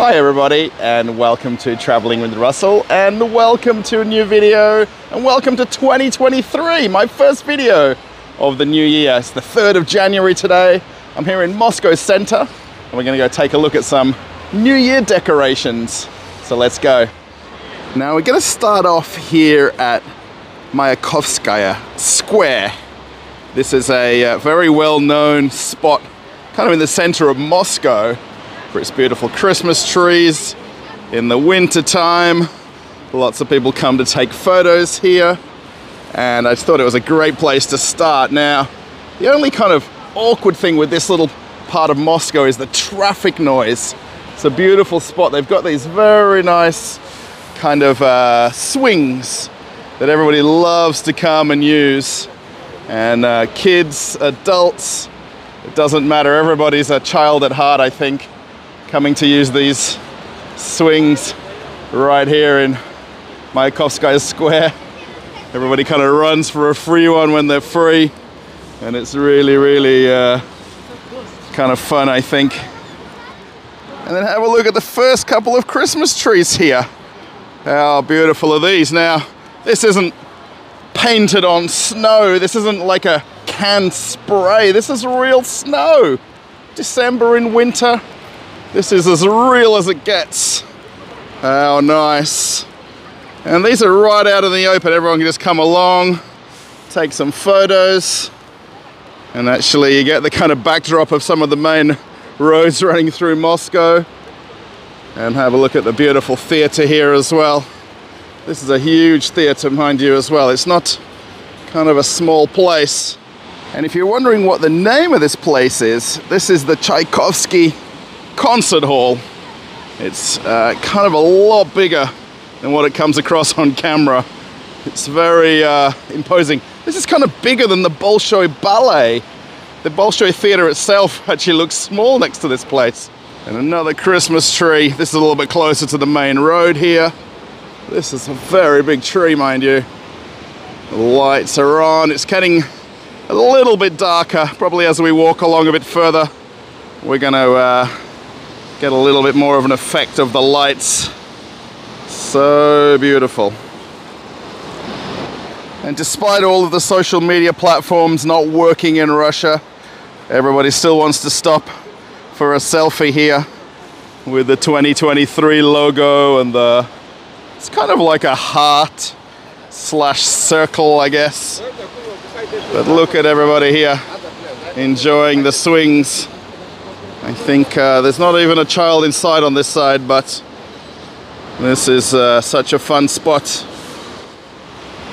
Hi everybody and welcome to Traveling with Russell and welcome to a new video and welcome to 2023, my first video of the new year. It's the 3rd of January today. I'm here in Moscow Center and we're gonna go take a look at some New Year decorations. So let's go. Now we're gonna start off here at Mayakovskaya Square. This is a uh, very well-known spot kind of in the center of Moscow for its beautiful Christmas trees in the winter time. Lots of people come to take photos here and I thought it was a great place to start. Now, the only kind of awkward thing with this little part of Moscow is the traffic noise. It's a beautiful spot. They've got these very nice kind of uh, swings that everybody loves to come and use. And uh, kids, adults, it doesn't matter. Everybody's a child at heart, I think coming to use these swings right here in Mayakovskaya Square. Everybody kind of runs for a free one when they're free, and it's really, really uh, kind of fun, I think. And then have a look at the first couple of Christmas trees here. How beautiful are these? Now, this isn't painted on snow. This isn't like a canned spray. This is real snow. December in winter, this is as real as it gets. How nice. And these are right out in the open. Everyone can just come along, take some photos, and actually you get the kind of backdrop of some of the main roads running through Moscow. And have a look at the beautiful theatre here as well. This is a huge theatre, mind you, as well. It's not kind of a small place. And if you're wondering what the name of this place is, this is the Tchaikovsky concert hall. It's uh, kind of a lot bigger than what it comes across on camera. It's very uh, imposing. This is kind of bigger than the Bolshoi Ballet. The Bolshoi Theatre itself actually looks small next to this place. And another Christmas tree. This is a little bit closer to the main road here. This is a very big tree, mind you. The lights are on. It's getting a little bit darker, probably as we walk along a bit further. We're going to uh, get a little bit more of an effect of the lights. So beautiful. And despite all of the social media platforms not working in Russia, everybody still wants to stop for a selfie here with the 2023 logo and the, it's kind of like a heart slash circle, I guess. But look at everybody here enjoying the swings. I think uh, there's not even a child inside on this side, but this is uh, such a fun spot.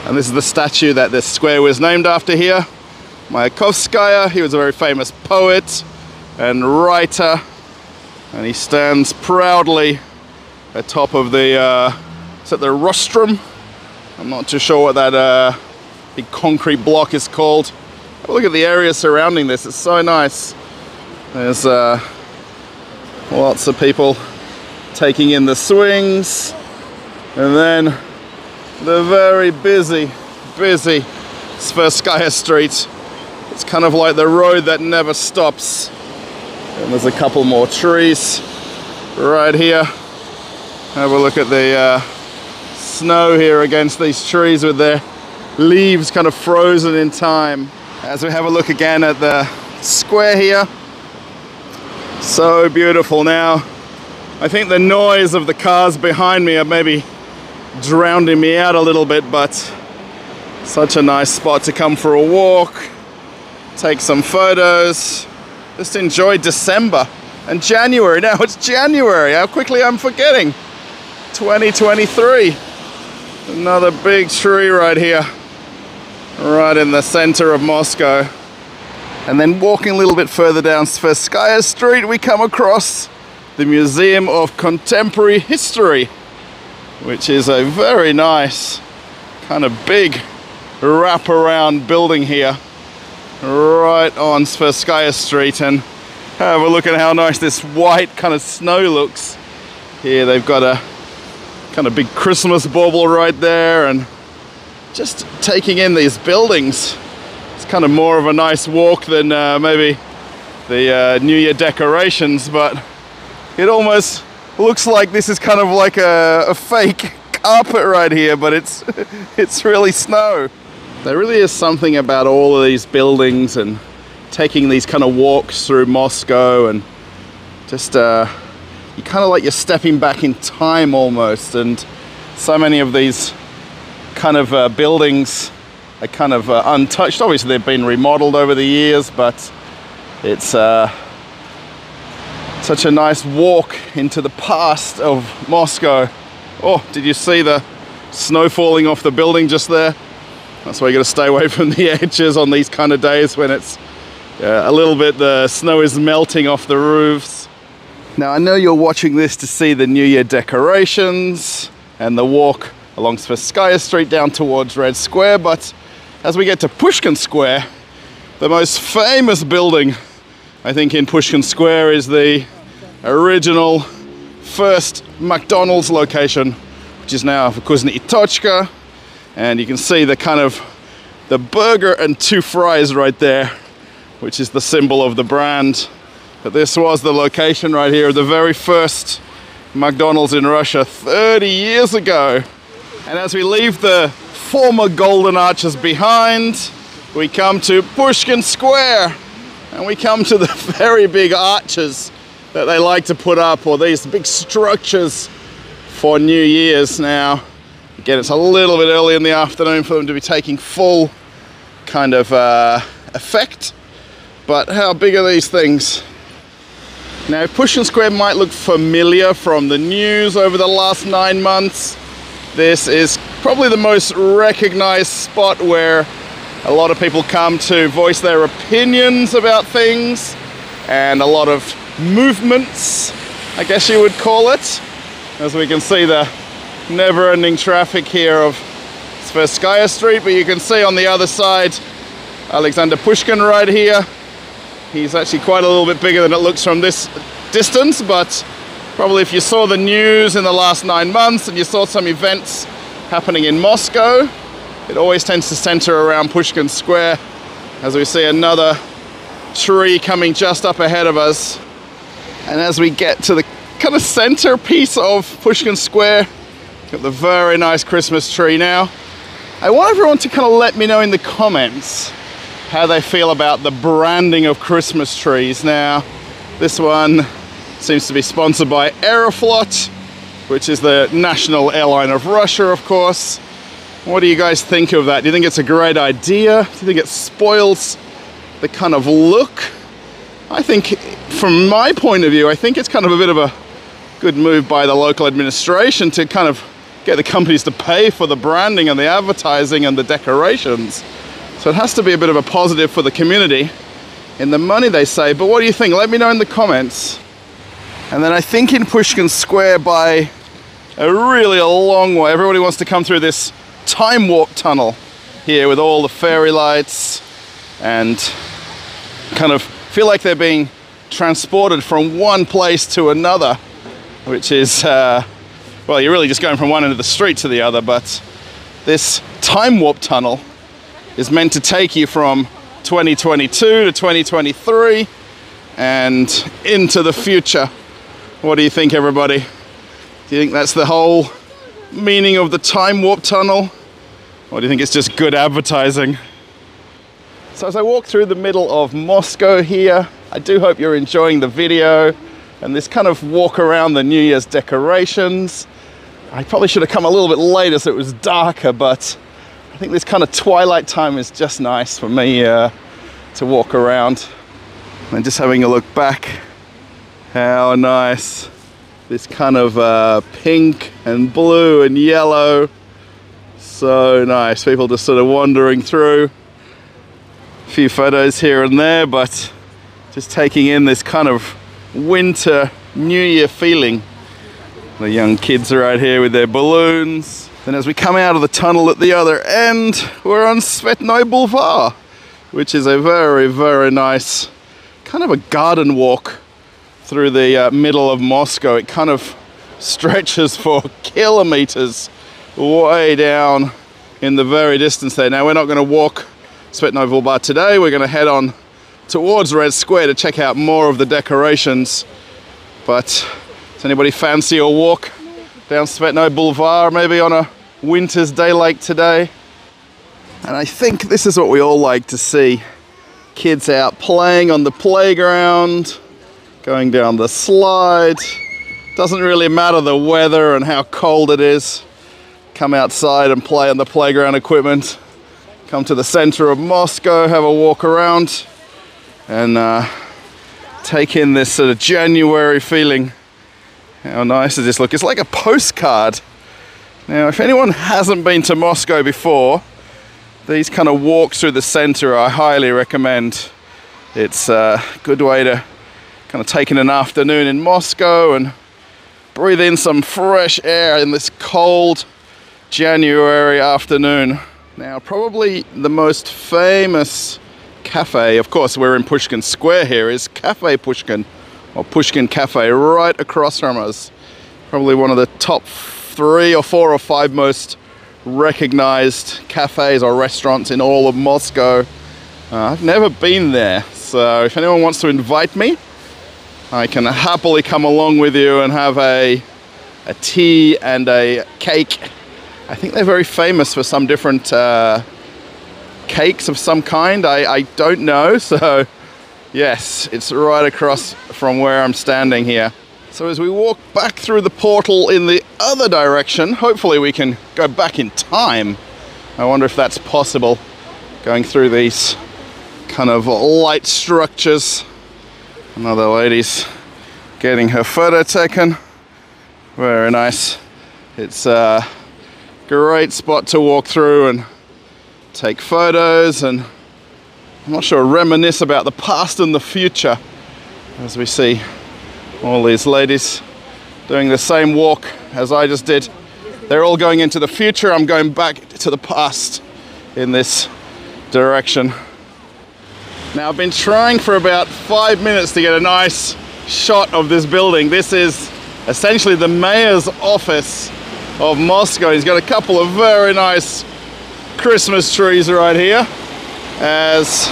And this is the statue that this square was named after here. Mayakovskaya, he was a very famous poet and writer, and he stands proudly atop of the, uh, is that the rostrum? I'm not too sure what that uh, big concrete block is called. Look at the area surrounding this, it's so nice. There's uh, lots of people taking in the swings. And then the very busy, busy Tverskaya Street. It's kind of like the road that never stops. And there's a couple more trees right here. Have a look at the uh, snow here against these trees with their leaves kind of frozen in time. As we have a look again at the square here, so beautiful now. I think the noise of the cars behind me are maybe drowning me out a little bit, but such a nice spot to come for a walk, take some photos, just enjoy December and January. Now it's January, how quickly I'm forgetting. 2023. Another big tree right here, right in the center of Moscow. And then walking a little bit further down Tverskaya Street, we come across the Museum of Contemporary History, which is a very nice, kind of big wraparound building here, right on Tverskaya Street. And have a look at how nice this white kind of snow looks. Here they've got a kind of big Christmas bauble right there and just taking in these buildings kind of more of a nice walk than uh, maybe the uh, New Year decorations, but it almost looks like this is kind of like a, a fake carpet right here, but it's it's really snow. There really is something about all of these buildings and taking these kind of walks through Moscow and just uh, you kind of like you're stepping back in time almost. And so many of these kind of uh, buildings are kind of uh, untouched. Obviously, they've been remodeled over the years, but it's uh, such a nice walk into the past of Moscow. Oh, did you see the snow falling off the building just there? That's why you got to stay away from the edges on these kind of days when it's uh, a little bit, the snow is melting off the roofs. Now, I know you're watching this to see the New Year decorations and the walk along Tverskaya Street down towards Red Square, but as we get to Pushkin Square, the most famous building, I think, in Pushkin Square is the original first McDonald's location, which is now Vkusny Tochka. And you can see the kind of the burger and two fries right there, which is the symbol of the brand. But this was the location right here the very first McDonald's in Russia 30 years ago. And as we leave the former Golden Arches behind, we come to Pushkin Square and we come to the very big arches that they like to put up or these big structures for New Year's now. Again, it's a little bit early in the afternoon for them to be taking full kind of uh, effect. But how big are these things? Now, Pushkin Square might look familiar from the news over the last nine months. This is probably the most recognized spot where a lot of people come to voice their opinions about things and a lot of movements, I guess you would call it. As we can see the never-ending traffic here of Tverskaya Street, but you can see on the other side Alexander Pushkin right here. He's actually quite a little bit bigger than it looks from this distance, but probably if you saw the news in the last nine months and you saw some events happening in Moscow, it always tends to center around Pushkin Square as we see another tree coming just up ahead of us and as we get to the kind of centerpiece of Pushkin Square, got the very nice Christmas tree now. I want everyone to kind of let me know in the comments how they feel about the branding of Christmas trees. Now, this one seems to be sponsored by Aeroflot, which is the national airline of Russia, of course. What do you guys think of that? Do you think it's a great idea? Do you think it spoils the kind of look I think, from my point of view, I think it's kind of a bit of a good move by the local administration to kind of get the companies to pay for the branding and the advertising and the decorations. So it has to be a bit of a positive for the community in the money they save. But what do you think? Let me know in the comments. And then I think in Pushkin Square by a really a long way, everybody wants to come through this time warp tunnel here with all the fairy lights and kind of feel like they're being transported from one place to another, which is, uh, well, you're really just going from one end of the street to the other, but this time warp tunnel is meant to take you from 2022 to 2023 and into the future. What do you think, everybody? Do you think that's the whole meaning of the time warp tunnel? Or do you think it's just good advertising? So as I walk through the middle of Moscow here, I do hope you're enjoying the video and this kind of walk around the New Year's decorations. I probably should have come a little bit later so it was darker, but I think this kind of twilight time is just nice for me uh, to walk around. And just having a look back, how nice. This kind of uh, pink and blue and yellow. So nice, people just sort of wandering through a few photos here and there, but just taking in this kind of winter New Year feeling. The young kids are out here with their balloons. And as we come out of the tunnel at the other end, we're on Tsvetnoy Boulevard, which is a very, very nice kind of a garden walk through the uh, middle of Moscow. It kind of stretches for kilometers way down in the very distance there. Now we're not going to walk Tsvetnoy Boulevard today. We're going to head on towards Red Square to check out more of the decorations. But Does anybody fancy a walk down Tsvetnoy Boulevard, maybe on a winter's day like today? And I think this is what we all like to see. Kids out playing on the playground, going down the slide. Doesn't really matter the weather and how cold it is. Come outside and play on the playground equipment. Come to the center of Moscow, have a walk around, and uh, take in this sort of January feeling. How nice does this look? It's like a postcard. Now, if anyone hasn't been to Moscow before, these kind of walks through the center I highly recommend. It's a good way to kind of taking an afternoon in Moscow and breathe in some fresh air in this cold January afternoon. Now, probably the most famous cafe, of course, we're in Pushkin Square here, is Cafe Pushkin, or Pushkin Cafe, right across from us. Probably one of the top three or four or five most recognized cafes or restaurants in all of Moscow. Uh, I've never been there, so if anyone wants to invite me, I can happily come along with you and have a, a tea and a cake. I think they're very famous for some different uh, cakes of some kind. I, I don't know, so yes, it's right across from where I'm standing here. So as we walk back through the portal in the other direction, hopefully we can go back in time. I wonder if that's possible, going through these kind of light structures. Another lady's getting her photo taken. Very nice. It's a great spot to walk through and take photos and I'm not sure, reminisce about the past and the future as we see all these ladies doing the same walk as I just did. They're all going into the future. I'm going back to the past in this direction. Now I've been trying for about five minutes to get a nice shot of this building. This is essentially the mayor's office of Moscow. He's got a couple of very nice Christmas trees right here as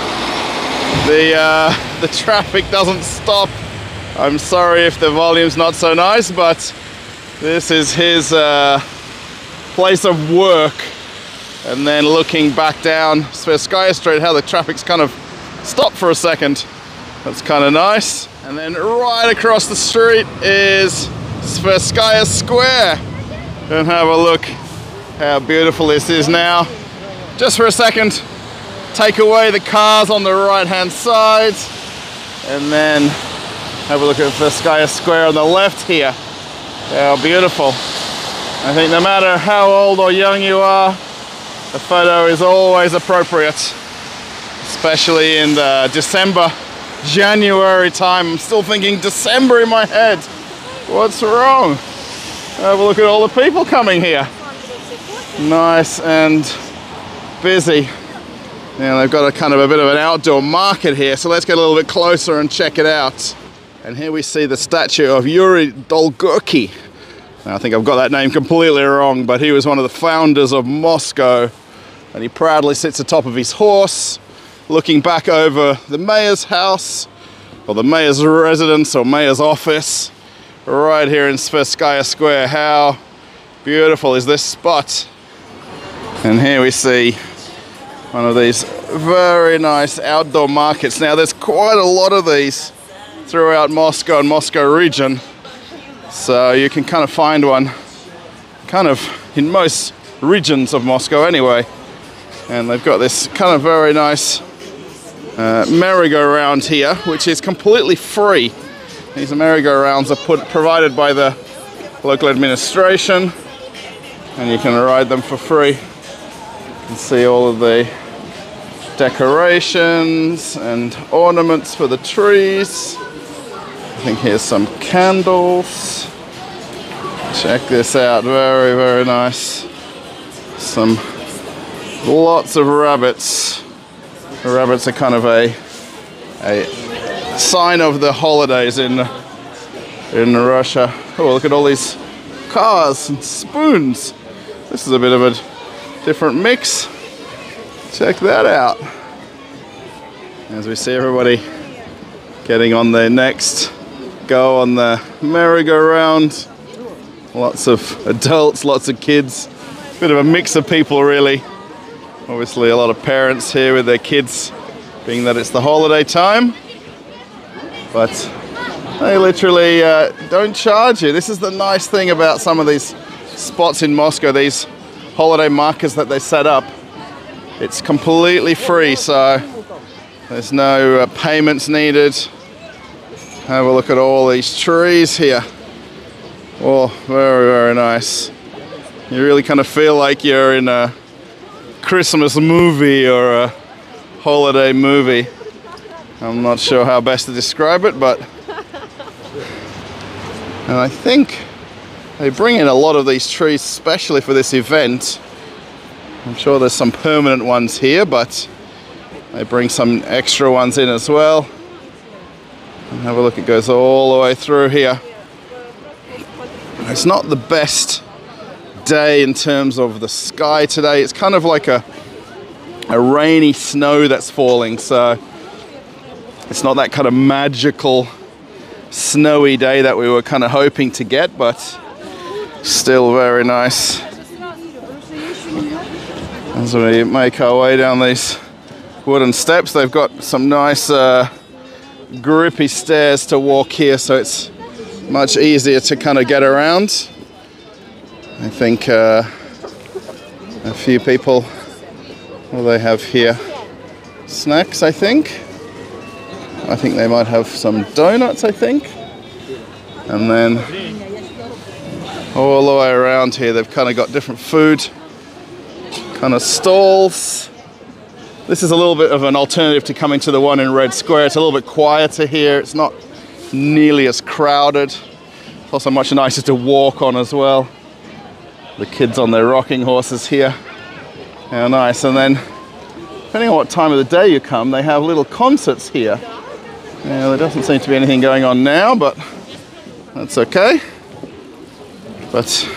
the, uh, the traffic doesn't stop I'm sorry if the volume's not so nice, but this is his uh, place of work. And then looking back down Tverskaya Street, how the traffic's kind of stopped for a second. That's kind of nice. And then right across the street is Tverskaya Square. And have a look how beautiful this is now. Just for a second, take away the cars on the right hand side and then have a look at Tverskaya Square on the left here. How beautiful. I think no matter how old or young you are, the photo is always appropriate, especially in the December, January time. I'm still thinking December in my head. What's wrong? Have a look at all the people coming here. Nice and busy. Now they've got a kind of a bit of an outdoor market here, so let's get a little bit closer and check it out. And here we see the statue of Yuri Dolgoruki. I think I've got that name completely wrong, but he was one of the founders of Moscow. And he proudly sits atop of his horse, looking back over the mayor's house, or the mayor's residence, or mayor's office, right here in Tverskaya Square. How beautiful is this spot? And here we see one of these very nice outdoor markets. Now there's quite a lot of these throughout Moscow and Moscow region. So you can kind of find one kind of in most regions of Moscow anyway. And they've got this kind of very nice uh, merry-go-round here, which is completely free. These merry-go-rounds are put, provided by the local administration and you can ride them for free. You can see all of the decorations and ornaments for the trees. I think here's some candles. Check this out, very, very nice. Some lots of rabbits. Rabbits are kind of a a sign of the holidays in in Russia. Oh, look at all these cars and spoons. This is a bit of a different mix. Check that out. As we see everybody getting on their next go on the merry-go-round. Lots of adults, lots of kids. Bit of a mix of people, really. Obviously, a lot of parents here with their kids, being that it's the holiday time. But they literally uh, don't charge you. This is the nice thing about some of these spots in Moscow, these holiday markers that they set up. It's completely free, so there's no uh, payments needed. Have a look at all these trees here. Oh, very, very nice. You really kind of feel like you're in a Christmas movie or a holiday movie. I'm not sure how best to describe it, but. And I think they bring in a lot of these trees, especially for this event. I'm sure there's some permanent ones here, but they bring some extra ones in as well. And have a look, it goes all the way through here. It's not the best day in terms of the sky today. It's kind of like a, a rainy snow that's falling, so it's not that kind of magical snowy day that we were kind of hoping to get, but still very nice. As we make our way down these wooden steps, they've got some nice uh, grippy stairs to walk here, so it's much easier to kind of get around. I think uh, a few people, what they have here? Snacks, I think. I think they might have some donuts, I think. And then all the way around here, they've kind of got different food kind of stalls. This is a little bit of an alternative to coming to the one in Red Square. It's a little bit quieter here. It's not nearly as crowded. It's also much nicer to walk on as well. The kids on their rocking horses here. How nice. And then, depending on what time of the day you come, they have little concerts here. Now, there doesn't seem to be anything going on now, but that's okay. But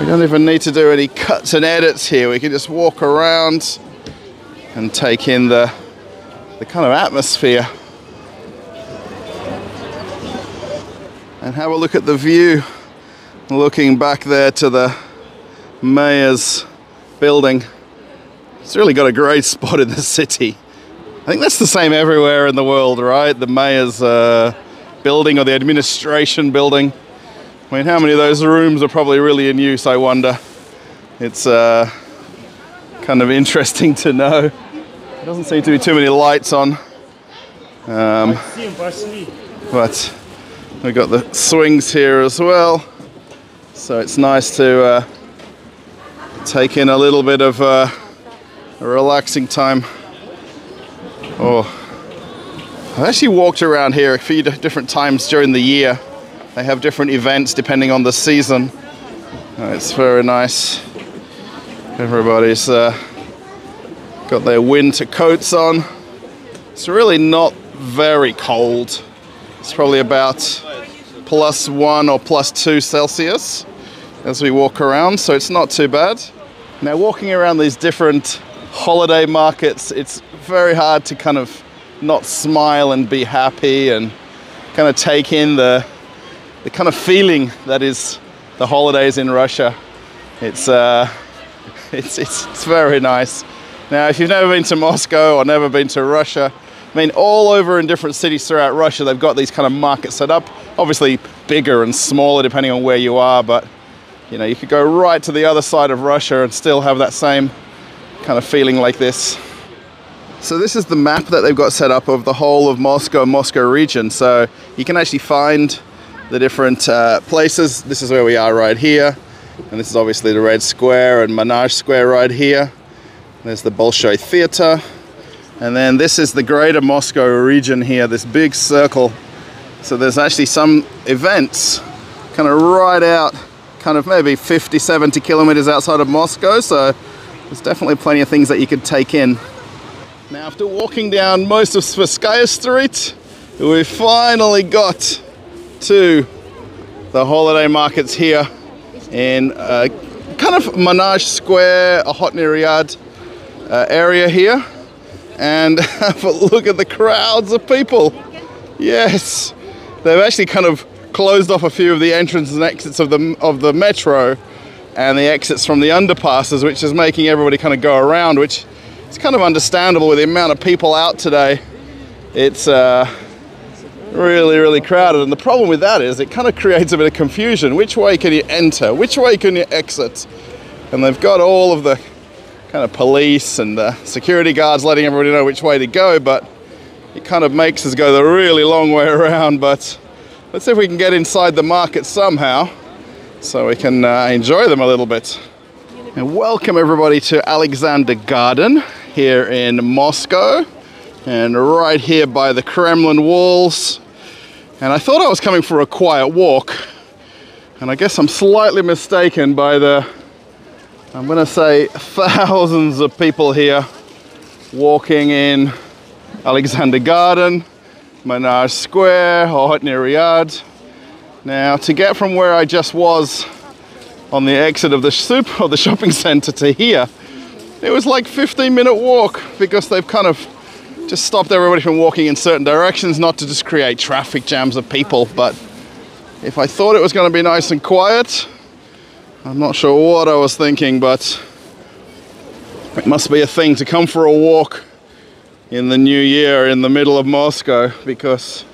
we don't even need to do any cuts and edits here. We can just walk around and take in the, the kind of atmosphere. And have a look at the view. Looking back there to the mayor's building. It's really got a great spot in the city. I think that's the same everywhere in the world, right? The mayor's uh, building or the administration building. I mean, how many of those rooms are probably really in use, I wonder? It's uh, kind of interesting to know. There doesn't seem to be too many lights on. Um, but we've got the swings here as well. So it's nice to uh, take in a little bit of uh, a relaxing time. Oh, I've actually walked around here a few different times during the year. They have different events depending on the season. Oh, it's very nice. Everybody's uh, got their winter coats on. It's really not very cold. It's probably about plus one or plus two Celsius as we walk around, so it's not too bad. Now, walking around these different holiday markets, it's very hard to kind of not smile and be happy and kind of take in the, the kind of feeling that is the holidays in Russia. It's, uh, it's, it's, it's very nice. Now, if you've never been to Moscow or never been to Russia, I mean, all over in different cities throughout Russia, they've got these kind of markets set up. Obviously, bigger and smaller depending on where you are, but you know, you could go right to the other side of Russia and still have that same kind of feeling like this. So this is the map that they've got set up of the whole of Moscow, Moscow region. So you can actually find the different uh, places. This is where we are right here. And this is obviously the Red Square and Manezh Square right here. There's the Bolshoi Theater. And then this is the greater Moscow region here, this big circle. So there's actually some events kind of right out, kind of maybe 50, 70 kilometers outside of Moscow. So there's definitely plenty of things that you could take in. Now after walking down most of Tverskaya Street, we finally got to the holiday markets here in kind of Manezh Square, Okhotny Ryad uh, area here. And have a look at the crowds of people. Yes, they've actually kind of closed off a few of the entrances and exits of the of the metro and the exits from the underpasses, which is making everybody kind of go around, which is kind of understandable with the amount of people out today. It's uh, really, really crowded, and the problem with that is it kind of creates a bit of confusion. Which way can you enter? Which way can you exit? And they've got all of the kind of police and the security guards letting everybody know which way to go, but it kind of makes us go the really long way around. But let's see if we can get inside the market somehow so we can uh, enjoy them a little bit. And welcome everybody to Alexander Garden here in Moscow and right here by the Kremlin walls. And I thought I was coming for a quiet walk and I guess I'm slightly mistaken by the, I'm gonna say thousands of people here walking in Alexander Garden, Manezh Square, Okhotny Ryad. Now, to get from where I just was on the exit of the soup of the shopping center to here, it was like 15 minute walk because they've kind of just stopped everybody from walking in certain directions, not to just create traffic jams of people. But if I thought it was going to be nice and quiet, I'm not sure what I was thinking, but it must be a thing to come for a walk in the new year in the middle of Moscow because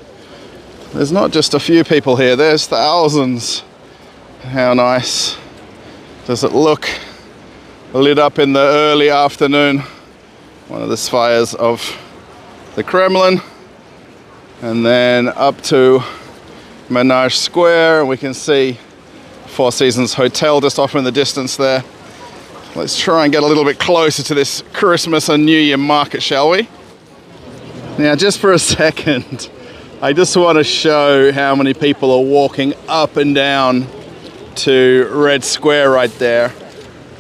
there's not just a few people here, there's thousands. How nice does it look? Lit up in the early afternoon, one of the spires of the Kremlin, and then up to Manezh Square. We can see Four Seasons Hotel just off in the distance there. Let's try and get a little bit closer to this Christmas and New Year market, shall we? Now, just for a second, I just want to show how many people are walking up and down to Red Square right there.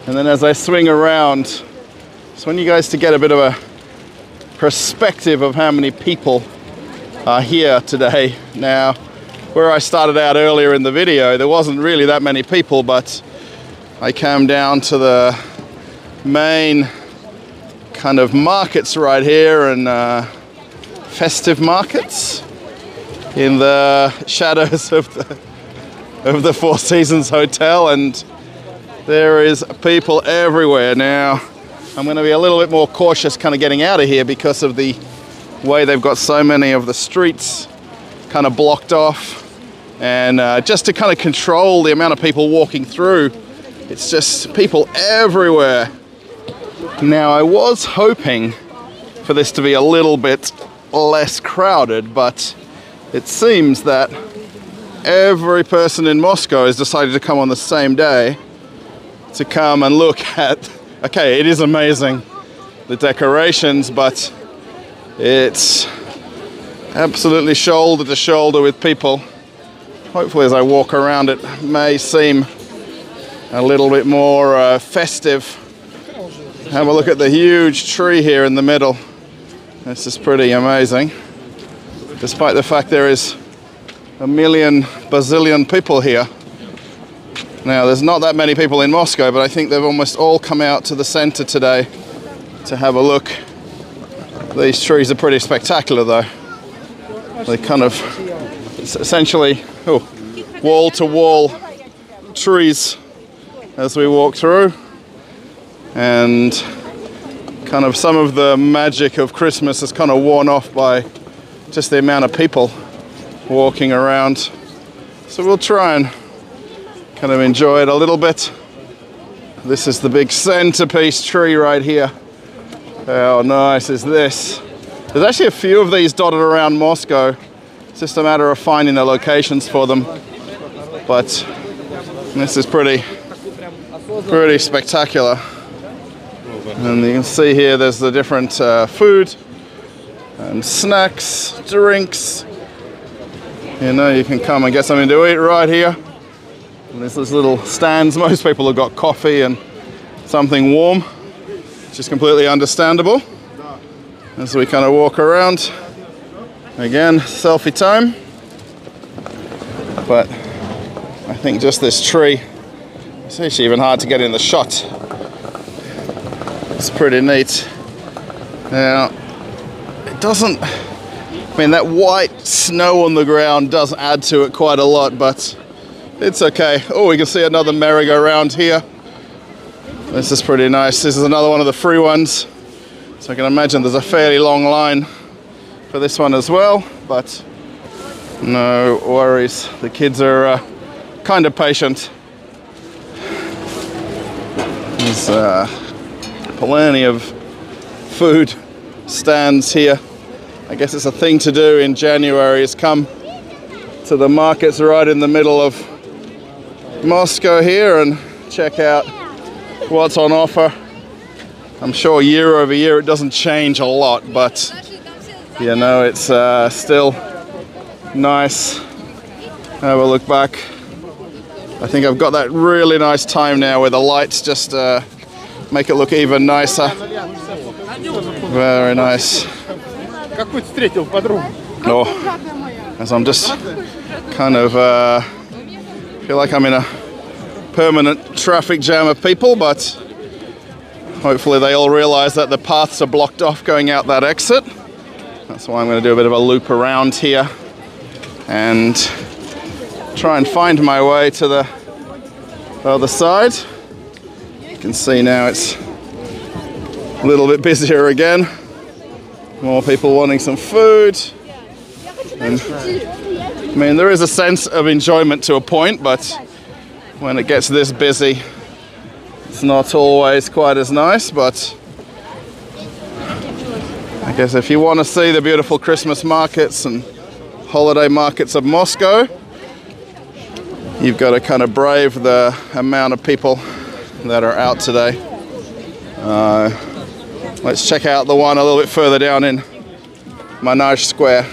And then as I swing around, just want you guys to get a bit of a perspective of how many people are here today. Now, where I started out earlier in the video, there wasn't really that many people, but I came down to the main kind of markets right here and uh, festive markets in the shadows of the of the Four Seasons Hotel, and there is people everywhere now. I'm going to be a little bit more cautious, kind of getting out of here because of the way they've got so many of the streets kind of blocked off, and uh, just to kind of control the amount of people walking through. It's just people everywhere. Now, I was hoping for this to be a little bit less crowded, but it seems that every person in Moscow has decided to come on the same day to come and look at. Okay, it is amazing, the decorations, but it's absolutely shoulder to shoulder with people. Hopefully, as I walk around, it may seem a little bit more uh, festive. Have a look at the huge tree here in the middle. This is pretty amazing. Despite the fact there is a million bazillion people here. Now, there's not that many people in Moscow, but I think they've almost all come out to the center today to have a look. These trees are pretty spectacular, though. They kind of essentially oh, wall to wall trees as we walk through, and kind of some of the magic of Christmas is kind of worn off by just the amount of people walking around. So we'll try and kind of enjoy it a little bit. This is the big centerpiece tree right here. How nice is this? There's actually a few of these dotted around Moscow. It's just a matter of finding the locations for them. But this is pretty, pretty spectacular. And you can see here there's the different uh, food and snacks, drinks. You know, you can come and get something to eat right here. And there's these little stands. Most people have got coffee and something warm, which is completely understandable. As we kind of walk around, again, selfie time. But I think just this tree, it's actually even hard to get in the shot. It's pretty neat. Now, it doesn't I mean, that white snow on the ground does add to it quite a lot, but it's okay. Oh, we can see another merry-go-round here. This is pretty nice. This is another one of the free ones. So I can imagine there's a fairly long line for this one as well, but no worries. The kids are uh, kind of patient. There's uh, plenty of food stands here. I guess it's a thing to do in January is come to the markets right in the middle of Moscow here and check out what's on offer. I'm sure year over year it doesn't change a lot, but you know, it's uh, still nice. Have a look back. I think I've got that really nice time now where the lights just uh, make it look even nicer. Very nice. Oh, as I'm just kind of uh, feel like I'm in a permanent traffic jam of people, but hopefully they all realize that the paths are blocked off going out that exit. That's why I'm going to do a bit of a loop around here and try and find my way to the other side. You can see now it's a little bit busier again. More people wanting some food. And, I mean, there is a sense of enjoyment to a point, but when it gets this busy, it's not always quite as nice. But I guess if you want to see the beautiful Christmas markets and holiday markets of Moscow, you've got to kind of brave the amount of people that are out today. Uh, let's check out the one a little bit further down in Manezh Square.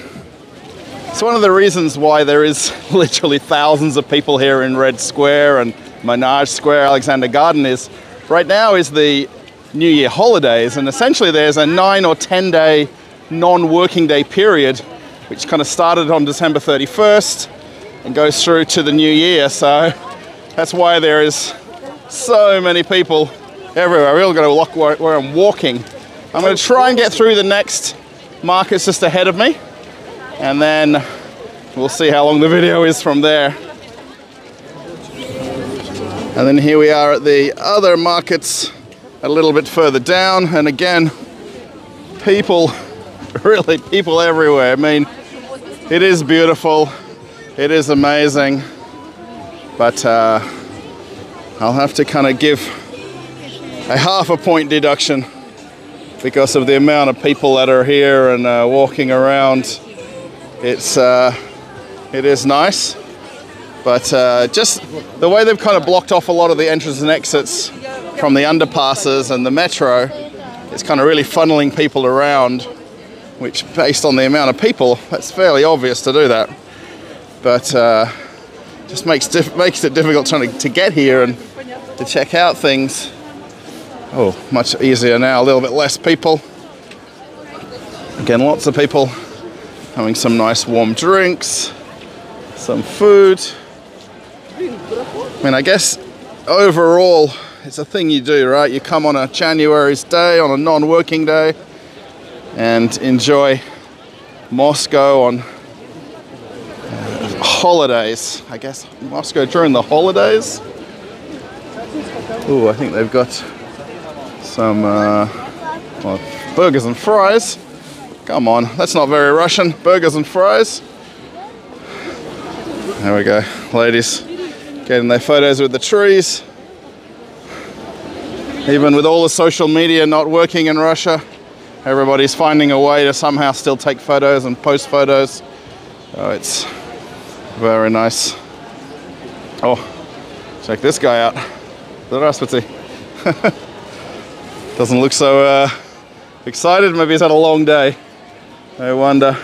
It's one of the reasons why there is literally thousands of people here in Red Square and Manezh Square, Alexander Garden is right now is the New Year holidays and essentially there's a nine or 10 day non-working day period which kind of started on December 31st and goes through to the new year. So that's why there is so many people everywhere. We're all going to look where, where I'm walking. I'm going to try and get through the next markets just ahead of me and then we'll see how long the video is from there. And then here we are at the other markets a little bit further down and again people really people everywhere. I mean it is beautiful, it is amazing, but uh, I'll have to kind of give a half a point deduction because of the amount of people that are here and uh, walking around it's uh, it is nice, but uh, just the way they've kind of blocked off a lot of the entrances and exits from the underpasses and the metro, it's kind of really funneling people around. Which, based on the amount of people, that's fairly obvious to do that. But uh, just makes makes it difficult trying to, to get here and to check out things. Oh, much easier now. A little bit less people. Again, lots of people having some nice warm drinks, some food. I mean, I guess overall, it's a thing you do, right? You come on a January's day, on a non working day, and enjoy Moscow on uh, holidays. I guess Moscow during the holidays. Oh, I think they've got some uh, well, burgers and fries. Come on, that's not very Russian. Burgers and fries. There we go, ladies getting their photos with the trees. Even with all the social media not working in Russia, everybody's finding a way to somehow still take photos and post photos. Oh, it's very nice. Oh, check this guy out. Здравствуйте. Doesn't look so uh, excited. Maybe he's had a long day. I wonder.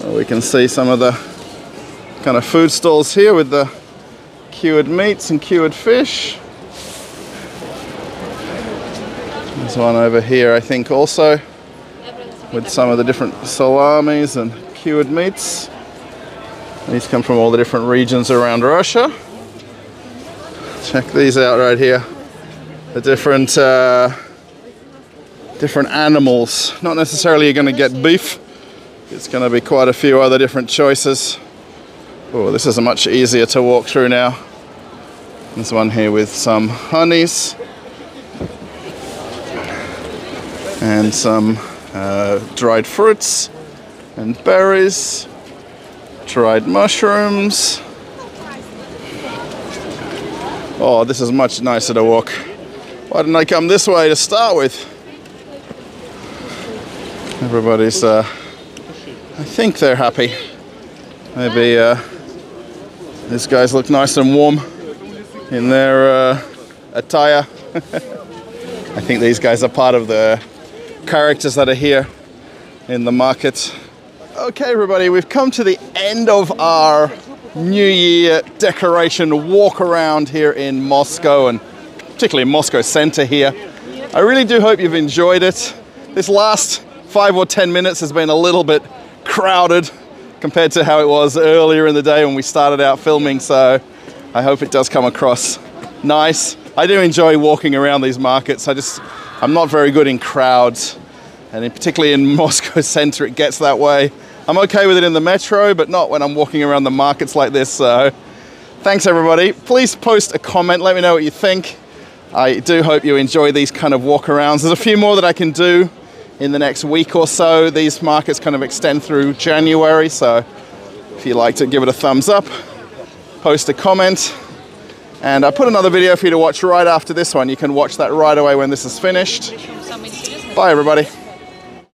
Well, we can see some of the kind of food stalls here with the cured meats and cured fish. There's one over here, I think, also with some of the different salamis and cured meats. These come from all the different regions around Russia. Check these out right here. The different uh, different animals. Not necessarily you're going to get beef, It's going to be quite a few other different choices. Oh, this is a much easier to walk through now. There's one here with some honeys and some uh, dried fruits and berries, dried mushrooms. Oh, this is much nicer to walk. Why didn't I come this way to start with? Everybody's, uh, I think they're happy. Maybe uh, these guys look nice and warm in their uh, attire. I think these guys are part of the characters that are here in the market. Okay, everybody, we've come to the end of our New Year decoration walk around here in Moscow and particularly in Moscow center here. I really do hope you've enjoyed it. This last five or 10 minutes has been a little bit crowded compared to how it was earlier in the day when we started out filming. So I hope it does come across nice. I do enjoy walking around these markets. I just, I'm not very good in crowds. And in, particularly in Moscow center, it gets that way. I'm okay with it in the metro, but not when I'm walking around the markets like this. So thanks everybody. Please post a comment. Let me know what you think. I do hope you enjoy these kind of walk arounds. There's a few more that I can do in the next week or so. These markets kind of extend through January. So if you liked it, give it a thumbs up post a comment. And I put another video for you to watch right after this one. You can watch that right away when this is finished. Bye, everybody.